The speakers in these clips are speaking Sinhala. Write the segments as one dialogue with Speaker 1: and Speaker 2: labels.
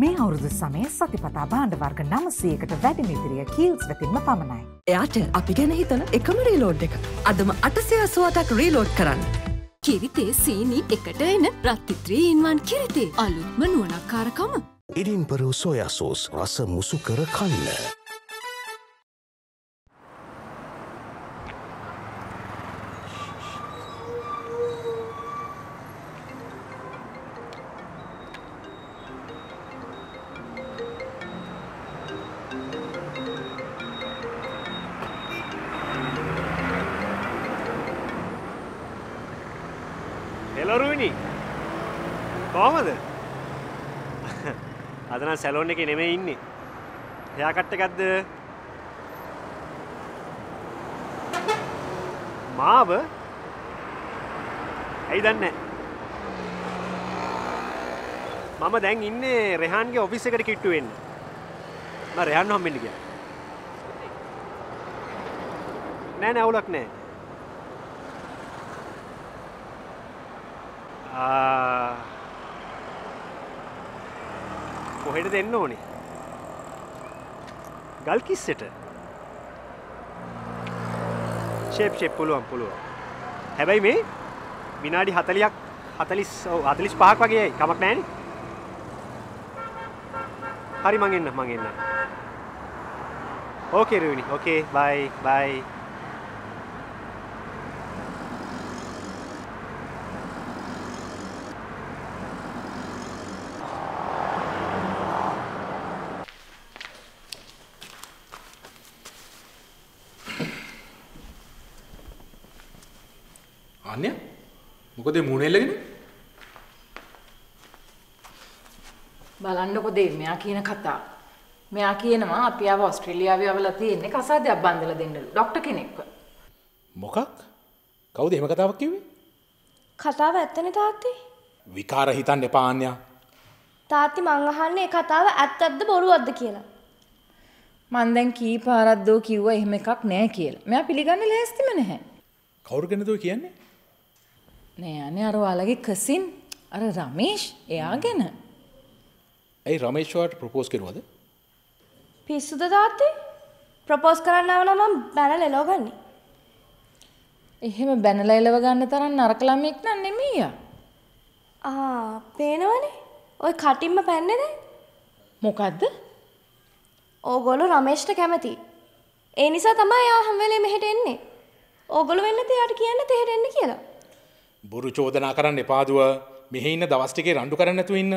Speaker 1: මේ අවුරුදු සමය සතිපතා බාණ්ඩ වර්ග නමසයකට වැඩිමිදිරිය කීල්ස් වෙතින්ම පමණයි.
Speaker 2: එයාට අපි ගැන හිතන එකම රීලෝඩ් එක. අදම අටසය අසුවටක් රීලෝඩ් කරන්න.
Speaker 3: කිරිතේ සීනි එකට එන රත්තිත්‍රී ඉන්වන් කිරිතේ අලුත්ම නුවනක්කාරකම.
Speaker 4: ඉඩින්පරු සොයසෝස් රස මුසු කර කන්න.
Speaker 5: එලොරුවිනි කොහමද? අදන සැලෝන් එක නෙමෙයි ඉන්නේ. හයාකට්ට එකක්ද? මාව? ඇයි දන්න මම දැන් ඉන්නේ රෙහන්ගේ ඔෆිස් එකට කිට්ටු වෙන්න. ම රෙහන් හම්බෙන්න කිය නෑ නැවුලක් නෑ. කොහෙට දෙන්න ඕනේ? ගල් කිස්සට. ශේප් ශෙප් පුළුවන් පුළුවන්. හැබැයි මේ විනාඩි හතලියක් හතලිස් අතලිස් පහක් වගේ කමක් නෑන හරි මඟෙන්න්න මඟෙන්න්න ඕකේ රවිනි. ඕකේ. බයි බයි.
Speaker 6: මොකද මුණෙල්ලගෙන
Speaker 7: බලන්නකො දේ මෙයා කියන කතා. මෙයා කියනවා අපි ආව ඕස්ට්‍රේලියාවේ අවලා තියෙන්නේ කසාදයක් බඳලා දෙන්නලු ડોක්ටර් කෙනෙක්ව.
Speaker 6: මොකක් කවුද එහෙම කතාවක් කිව්වේ
Speaker 8: කතාව ඇත්තනේ තාත්තේ.
Speaker 6: විකාර හිතන්න එපා අන්‍යා
Speaker 8: තාත්ති මං අහන්නේ කතාව ඇත්තක්ද බොරුවක්ද කියලා.
Speaker 7: මං දැන් කී පාරක් දෝ කිව්වා එහෙම එකක් නෑ කියලා. මෙයා පිළිගන්න ලෑස්තිම නැහැ.
Speaker 6: කවුරු ගැනද ඔය කියන්නේ
Speaker 7: නෑ අනේ අර ඔයාලගේ කසින් අර රමේෂ් එයා ගැන.
Speaker 6: ඇයි රමේශ්වාට ප්‍රපෝස් කරුවද
Speaker 8: පිස්සුද තාත්තේ? ප්‍රපෝස් කරන්න ආව නම් මම බැනලා එලවගන්නේ.
Speaker 7: එහෙම බැනලා එලව ගන්න තරම් නරක ළමෙක් නන් නෙමෙයියා.
Speaker 8: ආ පේනවනේ. ඔය කටින්ම පැන්නේ දැන්.
Speaker 7: මොකද්ද?
Speaker 8: ඕගොල්ලෝ රමේෂ්ට කැමති. ඒ නිසා තමයි එයා හැම වෙලේම මෙහෙට එන්නේ. ඕගොල්ලෝ වෙන්න තියාට කියන්න තෙහෙට එන්න කියලා.
Speaker 6: බොරු චෝදනා කරන්න එපාදුව මෙහෙ ඉන්න දවස් ටිකේ රණ්ඩු කරන්න නැතුව ඉන්න.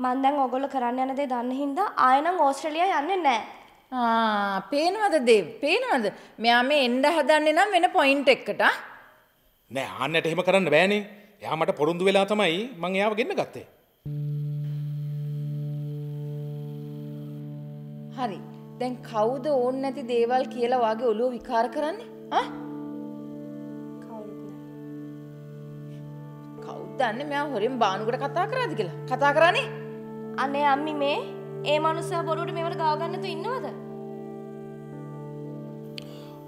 Speaker 8: මං දැන් ඕගොල්ලෝ කරන්න යන දේ දන්න හින්දා ආයෙ නම් ඕස්ට්‍රේලියා යන්නේ නැහැ.
Speaker 7: ආ පේනවද දේව් පේනවද? මෙයා මේ එන්න හදන්නේ නම් වෙන පොයින්ට් එකකට?
Speaker 6: නෑ ආන්නට එහෙම කරන්න බෑනේ. එයා මට පොරුන්දු වෙලා තමයි මං එයාව ගෙන්න ගත්තේ.
Speaker 7: හරි. දැන් කවුද ඕන් නැති දේවල් කියලා වාගේ ඔළුව විකාර කරන්නේ? ආ? දන්නේ මෙයා හොරෙන් බානුකට කතා කරාද කියලා කතා කරානේ
Speaker 8: අනේ අම්මි මේ ඒ මනුස්සයා බොරුවට මේවට ගාව ගන්න තු ඉන්නවද?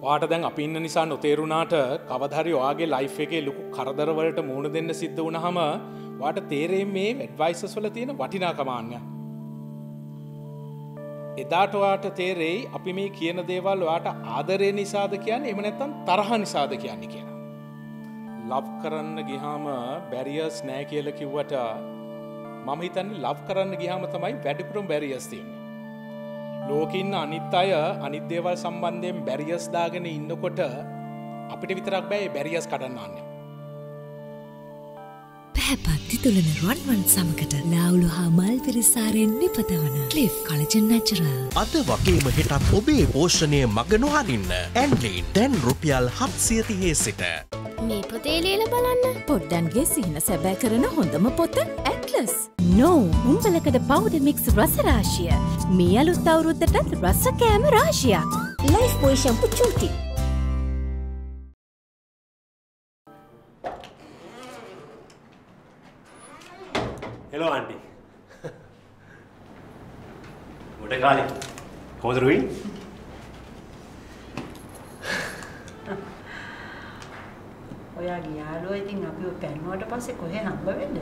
Speaker 6: වාට දැන් අපි ඉන්න නිසා නොතේරුණාට කවදහරි ඔයාගේ ලයිෆ් එකේ ලොකු කරදරවලට මුහුණ දෙන්න සිද්ධ වුණාම වාට තේරෙන්නේ මේ ඇඩ්වයිසස් වල තියෙන වටිනාකම අන්‍ය. එදාට ඔයාට තේරෙයි අපි මේ කියන දේවල් ඔයාට ආදරය නිසාද කියන්නේ එහෙම නැත්නම් තරහ නිසාද කියන්නේ කියලා. ලව් කරන්න ගියාම බැරියර්ස් නෑ කියලා කිව්වට මම හිතන්නේ ලව් කරන්න ගියාම තමයි වැඩිපුරම බැරියර්ස් තියෙන්නේ. ලෝකින්න අනිත් අය අනිත් දේවල් සම්බන්ධයෙන් බැරියස් දාගෙන ඉන්නකොට අපිට විතරක් බෑ බැරියස් කඩන්න අන්න.
Speaker 3: පැහැපත්ති තුළන රුවන්වන් සමකට ලාවුලු හා මල් පිරිසාරයෙන් නිපදවන කලිෆ් කලජන් නැචරල්.
Speaker 4: අද වගේම හෙටත් ඔබේ පෝෂණය මග නොහරින්න. ඇන්ලීන් දැන් රුපියල් හත්සියතිහේ සිට.
Speaker 3: ලියල බලන්න පොඩ්ඩන්ගේ සිහින සැබෑ කරන හොඳම පොත ඇටලස්. නෝ උම්බලකඩ පවුඩ මික්ස් රසරාශිය. මේ අලුත් අවුරුද්දටත් රසකෑම රාශියක්. ලයිෆ් පොයිශම්පු චූටි.
Speaker 5: Hello aunty. ගොඩ කාලේ. කොහොමද රුවින්?
Speaker 9: ඔයාගේ යාළුවා ඉතින් අපිව පැන්නුවට පස්සේ කොහෙ හම්බ වෙන්නද?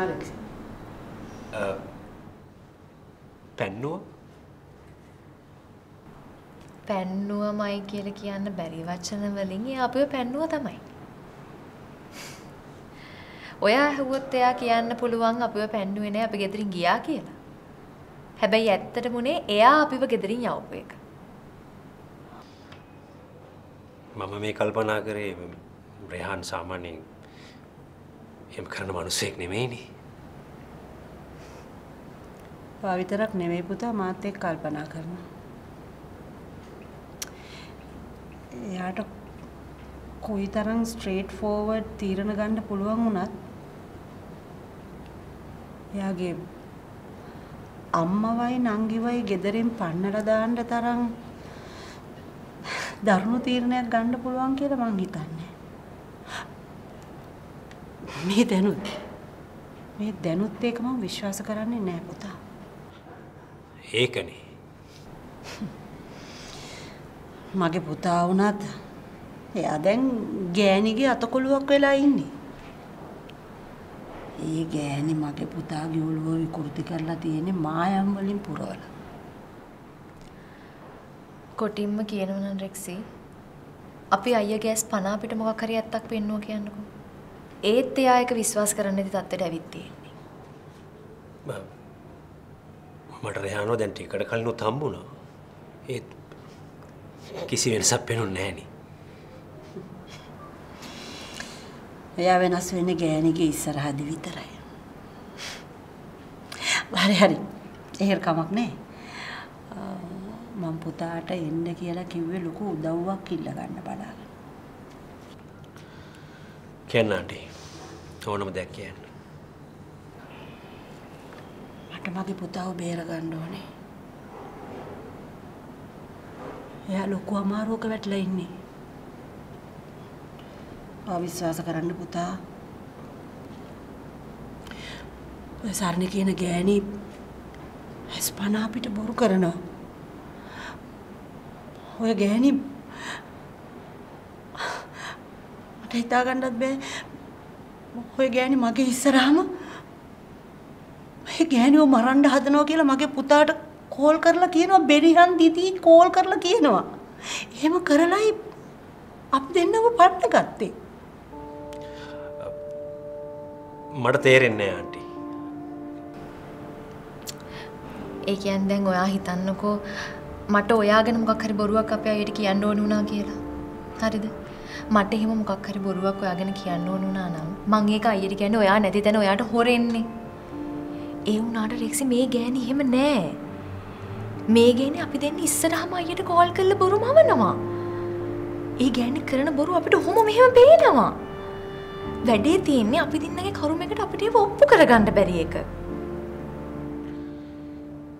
Speaker 9: ආලෙක්ස්.
Speaker 5: පැන්නුව
Speaker 10: පැන්නුවමයි කියල කියන්න බැරි වචන වලින් ඒ අපිව පැන්නුව තමයි. ඔයා ඇහුවොත් එයා කියන්න පුළුවන් අපිව පැන්නුවේ නෑ අපි ගෙදරින් ගියා කියලා. හැබැයි ඇත්තට මුනේ එයා අපිව ගෙදරින් යවපු එක.
Speaker 5: මම මේ කල්පනා කරේ රෙහාන් සාමාන්‍යයෙන් එම කරන මනුස්සෙක් නෙමෙයිනේ.
Speaker 9: පාවිතරක් නෙවෙයි පුතා මාත් එක්ක කල්පනා කරනවා. එයාට කොයිතරම් ස්ට්‍රේට් ෆෝවර්ඩ් තීරණ ගන්න පුළුවන් වුණත් එයාගේ අම්මවයි නංගිවයි ගෙදරින් පන්නලා දාන්න තරම් දරුණු තීරණයක් ගන්න පුළුවන් කියලා මං හිතන්නේ. මේ දැනුත් මේ දැනුත් ඒක මම විශ්වාස කරන්නේ නෑ පුතා.
Speaker 5: ඒකනේ.
Speaker 9: මගේ පුතා වුණත් එයා දැන් ගෑණිගේ අතකොළුවක් වෙලා ඉන්නේ. ඒ ගෑණි මගේ පුතාගේ ඔළුව විකෘති කරලා තියෙන්නේ මායම් වලින් පුරවලා.
Speaker 10: කොටින්ම කියනවනම් රෙක්සි අපි අයියගේ ඇස් පන අපිට මොකක් හරි ඇත්තක් පෙන්නුව කියන්නකෝ. ඒත් එයා එක විශ්වාස කරන්න නැති තත්ත්වයට ඇවිත් තියෙන්නේ.
Speaker 5: මට රෙහානෝ දැන් ටිකට කලිනුත් හම්බුණා. ඒත් කිසි වෙනසක් පෙනුන්නේ නෑනේ.
Speaker 9: එයා වෙනස් වෙන්නේ ගෑණිගේ ඉස්සරහදි විතරයි. හරි හරි. එහෙර කමක් නෑ. මම පුතාට එන්න කියලා කිව්වේ ලොකු උදව්වක් ඉල්ල ගන්න බලාගෙන.
Speaker 5: කියන්න ආන්ටි. ඕනම දෙයක් කියන්න.
Speaker 9: මට මගේ පුතාව බේර ගන්න ඕනේ. එයා ලොකු අමාරුවක වැටලා ඉන්නේ. අවිශ්වාස කරන්න පුතා. ඔය සරණ කියන ගෑණි හස්පන අපිට බොරු කරනවා. ඔය ගෑණි මට හිතා ගන්නත් බෑ. ඔය ගෑණි මගේ ඉස්සරහම ඔය ගෑණිව මරන්න හදනවා කියලා මගේ පුතාට කෝල් කරලා කියනවා බෙරිහන් දිදී කෝල් කරලා කියනවා. එහෙම කරලයි අපි දෙන්නව පට්ට ගත්තේ.
Speaker 5: මට තේරෙන්නේ ආන්ටි.
Speaker 10: ඒ කියන්නේ දැන් ඔයා හිතන්නකෝ මට ඔයා ගැන මොකක් හරි බොරුවක් අපේ අයියට කියන්න ඕන වුණා කියලා. හරිද? මට එහෙම මොකක් හරි බොරුවක් ඔයා ගැන කියන්න ඕන වුණා නම් මං ඒක අයියට කියන්නේ ඔයා නැති තැන ඔයාට හොරෙන්නේ. ඒ වුණාට රෙක්සි මේ ගෑණි එහෙම නෑ. මේ ගෑණි අපි දෙන්න ඉස්සරහම අයියට කෝල් කරලා බොරු මවනවා. ඒ ගෑණි කරන බොරු අපිට ඔහොම මෙහෙම පේනවා. වැඩේ තියෙන්නේ අපි දෙන්නගේ කරුම එකට අපිට ඒව ඔප්පු කරගන්න බැරි එක.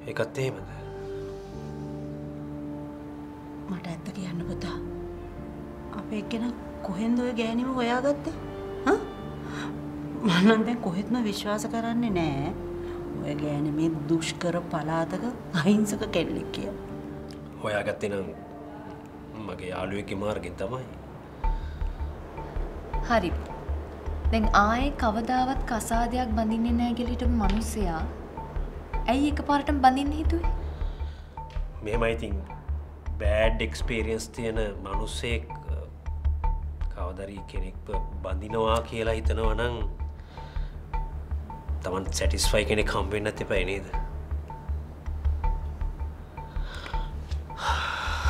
Speaker 5: ඒකත් එහෙමද?
Speaker 9: මට ඇත්ත කියන්න පුතා. අපේ එක්කෙනා කොහෙන්ද ඔය ගෑණිව හොයාගත්තේ? හා? මම නම් දැන් කොහෙත්ම විශ්වාස කරන්නේ නෑ. ඔය ගෑණි මේ දුෂ්කර පළාතක අහිංසක කෙල්ලෙක් කියලා.
Speaker 5: හොයාගත්තේ නම් මගේ යාළුවෙක්ගේ මාර්ගෙන් තමයි.
Speaker 10: හරි. දැන් ආයේ කවදාවත් කසාදයක් බඳින්නේ නැහැ කියලා හිටපු මිනිස්සයා ඇයි එකපාරටම බඳින්න හිතුවේ?
Speaker 5: මෙහෙමයි ඉතින් බෑඩ් එක්ස්පීරියන්ස් තියෙන මිනිස්සෙක් කවදරි කෙනෙක් බඳිනවා කියලා හිතනවා නම් තමන් සැටිස්ෆයි කෙනෙක් හම්බෙන්නත් එපා නේද?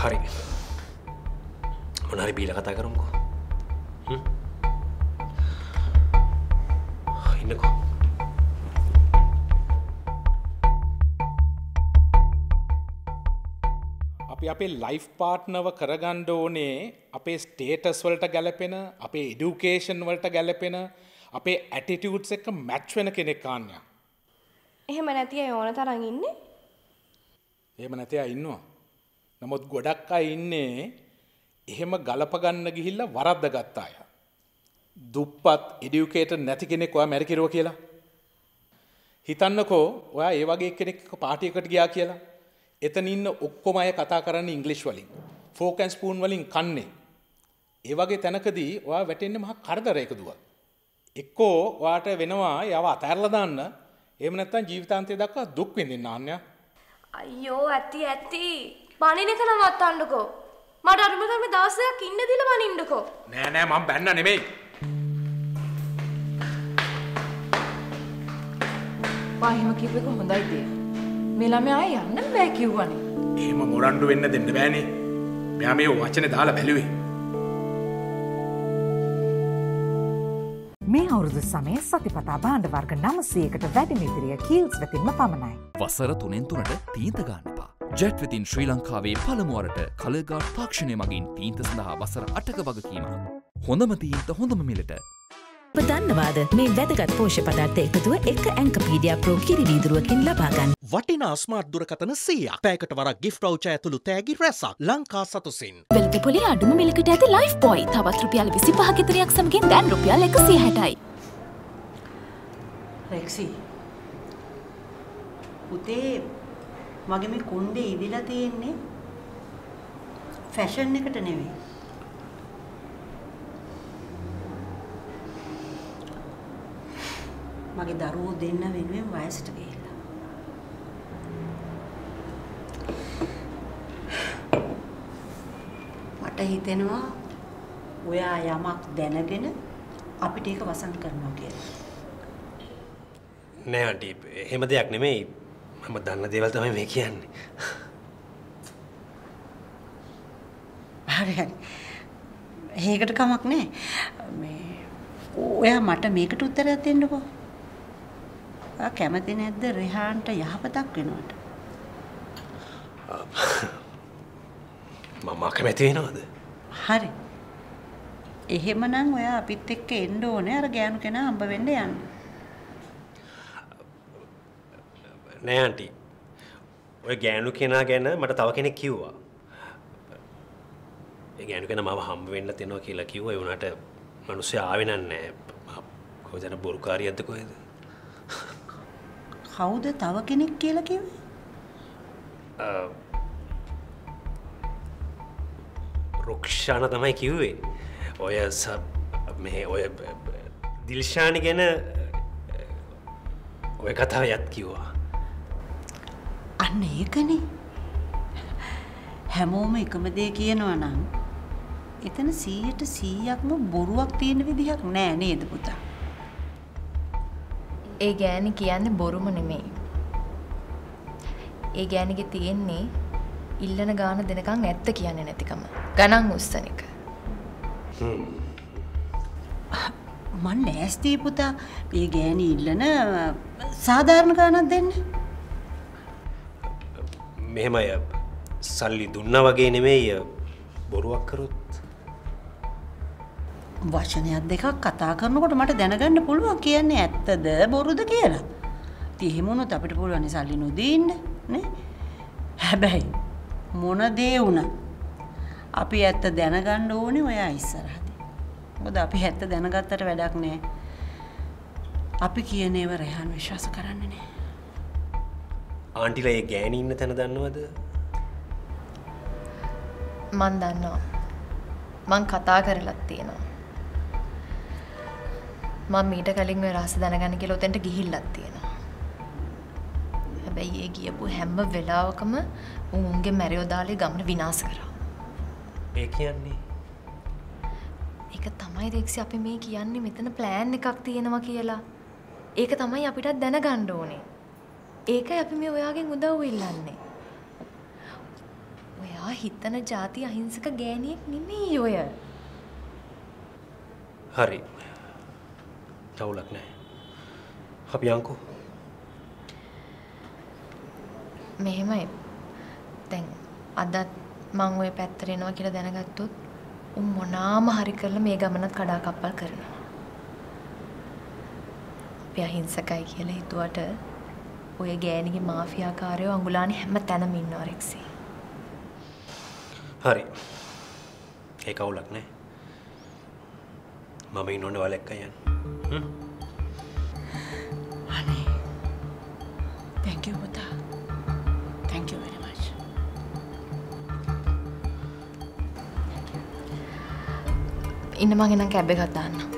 Speaker 5: හරි. මොනාරි බීලා කතා කරමුකෝ. හ්ම්. ඉන්නකෝ.
Speaker 6: අපි අපේ ලයිෆ් පාර්ට්නව කරගණ්ඩ ඕනේ අපේ ස්ටේටස් වලට ගැලපෙන අපේ ඉඩුකේෂන් වලට ගැලපෙන අපේ ඇටිටියුට්ස් එක මැච් වෙන කෙනෙක් කාන්නයක්.
Speaker 10: එහෙම නැති අය ඕන තරම් ඉන්නේ.
Speaker 6: එහෙම නැති අය ඉන්නවා. නමුත් ගොඩක් අය ඉන්නේ එහෙම ගලපගන්න ගිහිල්ලා වරද්ද ගත්ත අය. දුප්පත් එඩියුකේටර් නැති කෙනෙක් ඔයා මැරි කිරුවා කියලා. හිතන්නකෝ ඔයා ඒ වගේ කෙනෙක් පාටියකට ගියා කියලා. එතන ඉන්න ඔක්කොම අය කතා කරන්නේ ඉංග්‍රීසි වලින්. ෆෝක් ඇන්ඩ් ස්පූන් වලින් කන්නේ. ඒ වගේ තැනකදී ඔයා වැටෙන්නේ මහා කරදරයකදුව. එක්කෝ ඔයාට වෙනවා යව අතෑරලා දාන්න එහෙම නැත්නම් ජීවිතාන්තය දක්වා දුක් විඳින්න ආන්‍ය.
Speaker 2: අයියෝ ඇති ඇති බනින එක නවත්තන්නකෝ මට අරුම කරම දවසයක් ඉන්න දිල බනින්නකෝ
Speaker 6: නෑ නෑ මම බැන්න නෙමෙයි.
Speaker 7: වා එහෙම කිව්ව එක හොඳයි දෙය. මේ ළමයා ආයේ යන්න බෑ කිව්වනේ.
Speaker 6: එහෙම මොරන්ඩු වෙන්න දෙන්න බෑනේ. මෙයා මේ වචනේ දාලා බැලුවේ.
Speaker 1: මේ අවුරුදු සමය සතිපතා බාණ්ඩ වර්ග නමසයකට වැඩිමිදිරිය කීල්ස් වෙතින්ම පමණයි.
Speaker 11: වසර තුනෙන් තුනට තීන්ත ගන්නපා. ජැට්වෙතින් ශ්‍රී ලංකාවේ පළමුුවරට කළගාට් තාක්ෂණය මගින් තීන්ත සඳහා වසර අටක වගකීම. හොඳම තීන්ත හොඳම මිලට
Speaker 3: ඔබ දන්නවාද මේ වැදගත් පෝෂ පදර්ථ එකතුව එක ඇංකපීඩිය ප්‍රෝ කිරි වීදුරුවකින් ලබාගන්න.
Speaker 4: වටිනා ස්මාර්ට් දුරකතන සියයක් පෑකට වරක් ගිෆ් රවච ඇතුළු තෑගි රැසක් ලංකා සතුසින්.
Speaker 3: වෙල්ග පොලි අඩුම මිලකට ඇති ලයිෆ් පොයි තවත් රුපියල් විසි පහගතරයක් සමගින් දැන් රුපියල් එකසිය හැටයි.
Speaker 9: රෙක්සි පුතේ මගේ මේ කුණ්ඩේ ඉදිලා තියෙන්නේ ෆැෂන් එකට නෙවෙයි මගේ දරුවෝ දෙන්න වෙනුවෙන් වයසට ගිහිල්ලා මට හිතෙනවා ඔයා යමක් දැනගෙන අපිට ඒක වසන් කරනවා කියලා
Speaker 5: නෑ අන්ටි එහෙම දෙයක් නෙමෙයි මම දන්න දේවල් තමයි මේ කියන්නේ.
Speaker 9: හරි හරි. ඒකට කමක් නෑ. මේ ඔයා මට මේකට උත්තරයක් දෙන්නකෝ. ඔයා කැමති නැද්ද රෙහාන්ට යහපතක් වෙනවට?
Speaker 5: මම කැමති වෙනවද?
Speaker 9: හරි. එහෙමනම් ඔයා අපිත් එක්ක එන්න ඕනේ අර ගෑනු කෙනා හම්බ වෙන්න යන්න.
Speaker 5: නෑ අන්ටි. ඔය ගෑනු කෙනා ගැන මට තව කෙනෙක් කිව්වා. ඒ ගෑනු කෙනා මාව හම්බ වෙන්න දෙනවා කියලා කිව්වා. ඒ වුණාට මිනිස්සු ආවේ නෑ. කොහෙද බොරුකාරියක්ද කොහෙද?
Speaker 9: කවුද තව කෙනෙක් කියලා කිව්වේ?
Speaker 5: රුක්ෂාන තමයි කිව්වේ. ඔය මේ ඔය දිල්ෂානි ගැන ඔය කතාව යත් කිව්වා.
Speaker 9: අන්න ඒකනේ. හැමෝම එකම දේ කියනවා නම් එතන 100ට 100ක්ම බොරුවක් තියෙන විදිහක් නෑ නේද පුතා?
Speaker 10: ඒ ගෑණි කියන්නේ බොරුම නෙමෙයි. ඒ ගෑණිගේ තියෙන්නේ ඉල්ලන ගාන දෙනකන් ඇත්ත කියන්නේ නැතිකම. ගණන් උස්සන එක.
Speaker 9: මන් ලෑස්ති පුතා මේ ගෑණි ඉල්ලන සාධාරණ ගානක් දෙන්න.
Speaker 5: මෙහෙමය සල්ලි දුන්න වගේ නෙමෙයි බොරුවක් කරොත්
Speaker 9: වචනයක් දෙකක් කතා කරනකොට මට දැනගන්න පුළුවන් කියන්නේ ඇත්තද බොරුද කියලා. ඉතින් එහෙම වුණොත් අපිට පුළුවන් සල්ලි නොදී ඉන්න නේ? හැබැයි මොන දේ වුණත් අපි ඇත්ත දැනගන්න ඕනේ ඔයා ඉස්සරහදී. මොකද අපි ඇත්ත දැනගත්තට වැඩක් නෑ. අපි කියන ඒවා රෙහාන් විශ්වාස කරන්නේ නෑ.
Speaker 5: ආන්ටිලා ඒ ගෑණි ඉන්න තැන දන්නවද?
Speaker 10: මන් දන්නවා. මං කතා කරලත් තියෙනවා. මම මීට කලින් ඔය රහස දැනගන්න කියලා උතෙන්ට ගිහිල්ලත් තියෙනවා. හැබැයි ඒ ගියපු හැම වෙලාවකම උන් උන්ගේ මැරියෝ දාලේ ගමන විනාශ කරා.
Speaker 5: ඒ කියන්නේ
Speaker 10: ඒක තමයි රෙක්සි අපි මේ කියන්නේ මෙතන ප්ලෑන් එකක් තියෙනවා කියලා. ඒක තමයි අපිටත් දැනගන්න ඕනේ. ඒකයි අපි මේ ඔයාගෙන් උදව් ඉල්ලන්නේ. ඔයා හිතන ಜಾති අහිංසක ගෑණියෙක් නෙමෙයි ඔය.
Speaker 5: හරි. තවුලක් නෑ. අපි යන්කෝ.
Speaker 10: මෙහෙමයි. දැන් අදත් මං ওই පැත්තට එනවා කියලා දැනගත්තොත් උන් මොනාම හරි කරලා මේ ගමනත් කඩාකප්පල් කරනවා. අපි අහිංසකයි කියලා හිතුවට ඔය ගෑණිගේ මාෆියාකාරයෝ අඟුලානේ හැම තැනම ඉන්නවා රෙක්සි.
Speaker 5: හරි. ඒක අවුලක් නෑ. මම ඉන්නෝනේ ඔයාලා එක්ක යන්න. හ්ම්.
Speaker 9: අනේ. Thank you පුතා. Thank you very much.
Speaker 10: ඉන්න මං එනම් කැබ්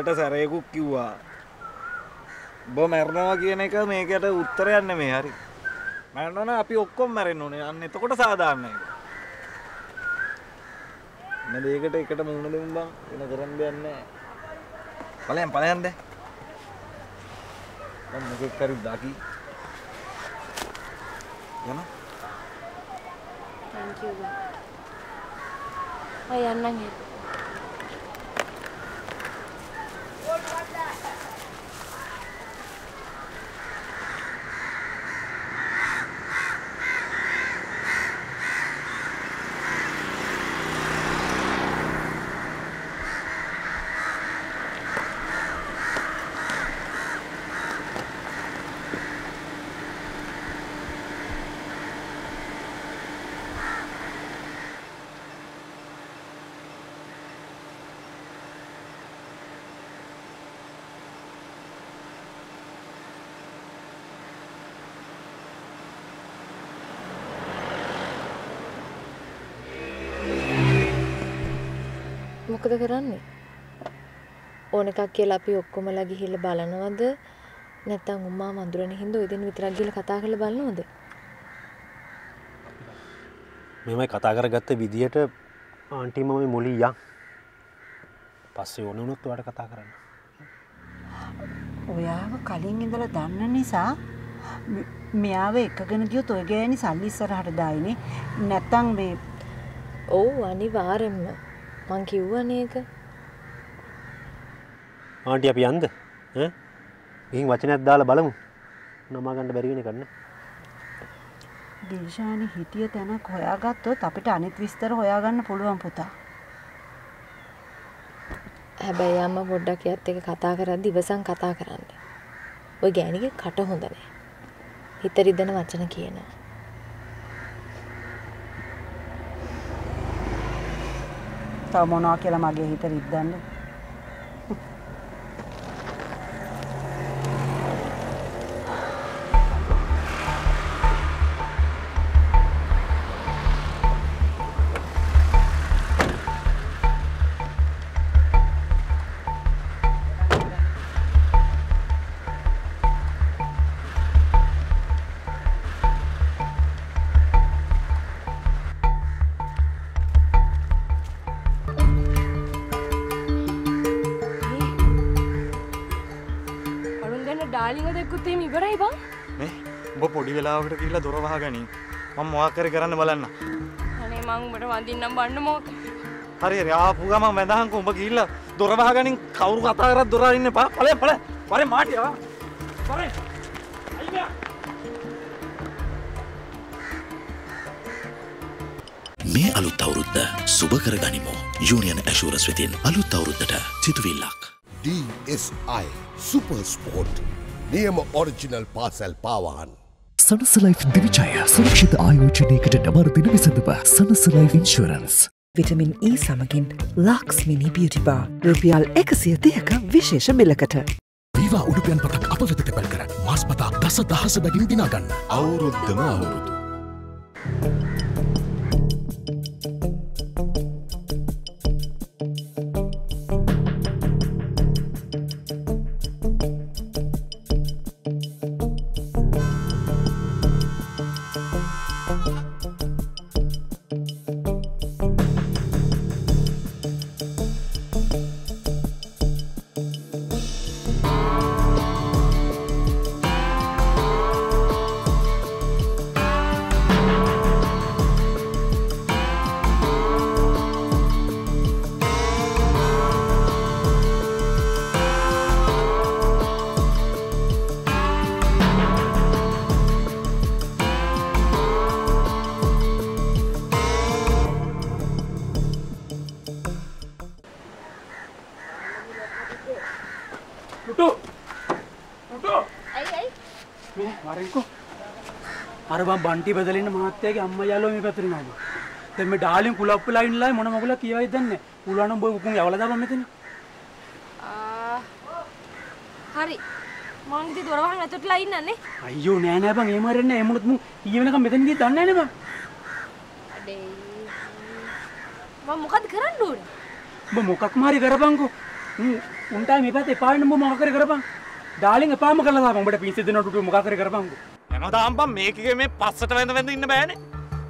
Speaker 10: එකක් දාන්න.
Speaker 12: උඹට සැරයකුක් කිව්වා. උඹ මැරනවා කියන එක මේකට උත්තරයක් නෙමෙයි හරි. මැරෙනවා නම් අපි ඔක්කොම මැරෙන්න ඕනේ. අන්න එතකොට සාධාරණ එක. මේ දෙයකට එකට මුහුණ දෙමු බං. වෙන කරන්න දෙයක් නැහැ. ඵලයන් ඵලයන් දැන්. මම මොකෙක් හරි දාකි. යනවා.
Speaker 2: thank you බං. මම යන්නම් එහෙනම්.
Speaker 10: මොකද කරන්නේ? ඕන එකක් කියලා අපි ඔක්කොමලා ගිහිල්ලා බලනවද? නැත්නම් උම්මා වඳුරන හින්දා ඔය දෙන්න විතරක් ගිහිල්ලා කතා කරලා බලනවද?
Speaker 5: මෙමයි කතා කරගත්ත විදිහට ආන්ටි මම මුලි යන්. පස්සේ ඕන වුණොත් ඔයාලට කතා කරන්න.
Speaker 9: ඔයාව කලින් ඉඳලා දන්න නිසා මෙ- මෙයාව එකගෙන ගියොත් ඔය ගෑණි සල්ලි ඉස්සරහට දායිනේ. නැත්තම් මේ
Speaker 10: ඔව් අනිවාර්යෙන්ම. මං කිව්වනේ ඒක.
Speaker 5: ආන්ටි අපි යන්ද? ඈ? ගිහින් වචනයක් දාලා බලමු. නමා ගන්න බැරි වෙන එකක් නේ.
Speaker 9: දිල්ෂානි හිටිය තැනක් හොයාගත්තොත් අපිට අනිත් විස්තර හොයාගන්න පුළුවන් පුතා.
Speaker 10: හැබැයි අම්මා පොඩ්ඩක් එයත් එක්ක කතා කරද්දි ඉවසන් කතා කරන්න. ওই ගෑණිගේ කට හොඳ නැහැ. හිත රිදෙන වචන කියනවා.
Speaker 9: තව මොනවා කියලා මගේ හිත රිද්දන්න.
Speaker 2: දෙක්කුත් එහෙම ඉවරයි බං.
Speaker 12: මේ උඹ පොඩි වෙලාවකට ගිහිල්ලා දොර වහගනි. මම මොකක් හරි කරන්න බලන්න.
Speaker 2: අනේ මං උඹට වඳින්නම් බන්න මොක.
Speaker 12: හරි හරි ආපු ගමන් වැඳහන්කො උඹ ගිහිල්ලා දොර වහගනින් කවුරු කතා කරත් දොර අරින්න එපා. ඵලයන් ඵලයන්. වරේ මාටියා. වරේ. අයියා.
Speaker 13: මේ අලුත් අවුරුද්ද සුභ කර ගනිමු යුනියන් ඇශූරස් වෙතින් අලුත් අවුරුද්දට සිතුවිල්ලක්.
Speaker 14: DSI සුපර්ස්පෝට් නියම ඔරිජිනල් පාසැල් පාවාහන්.
Speaker 15: සනසලයිෆ් දිවිචය සුරක්ෂිත ආයෝජනයකට නවරදින විසඳව සනසලයි ඉන්ශරන්ස්. විටමින් E සමගින් ලක්ස් මිනි බියටිබා රුපියල් එකසිය දෙයක විශේෂ මිලකට.
Speaker 14: වීවා උඩුපියන් පතක් අප වෙත තැපැල් කර මස් පතා දස දහස බැගින් දිනාගන්න අවුරුද්ධම අවුරුදු.
Speaker 16: ටුටු ටුටු
Speaker 2: ඇයි ඇයි?
Speaker 16: මේ වරෙන්කෝ අර බං බන්ටි බදලින්න මහත්තයාගේ අම්මා යාළුවා මේ පැත්තට නෝබ දැන් මේ ඩාලින් කුලප් වෙලා ඉන්නලා මොන මොකලා කියවයිද දන්නේ කුලානම් බෝ උකුන් යවලා දාපන් මෙතන
Speaker 2: හරි. මං ඉතින් දොර වහන් ඇතුළටලා ඉන්නනේ.
Speaker 16: අයියෝ නෑ නෑ බං එහෙම හරියන්නේ නැහැ එමුණුත් මු ඊයේ වෙනකම් මෙතන ගියේ දන්නේ නැහැ නේ බං
Speaker 2: අඩේ. මම මොකද කරන්න ඕනේ?
Speaker 16: උඹ මොකක් මාරි කරපන්කෝ මු උන්ටයි මේ පැත්තේ එපා වෙන්න උඹ මොකක් කර කරපන් ඩාලින් එපාම කරලා දාපන් උඹට පිස්සෙ දෙන්න ටුටු මොකක් කර කරපන්
Speaker 12: හැමදාම් බං මේකගේ මේ පස්සට වැඳ වැඳ ඉන්න බෑනේ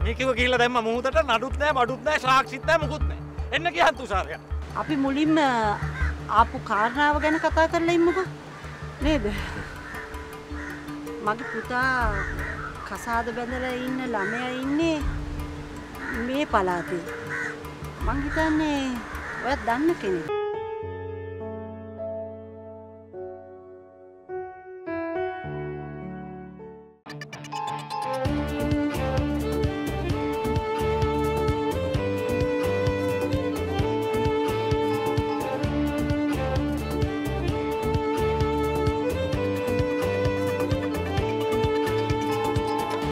Speaker 12: මේකව ගිහිල්ලා දැම්ම මුහුදට නඩුත් නෑ බඩුත් නෑ සාක්ෂිත් නෑ මුකුත් නෑ එන්න කියන් තුෂාරය
Speaker 9: අපි මුලින්ම ආපු කාරණාව ගැන කතා කරලා ඉමුකෝ නේද මගේ පුතා කසාද බැඳලා ඉන්න ළමයා ඉන්නේ මේ පළාතේ මං හිතන්නේ ඔයත් දන්න කෙනෙක්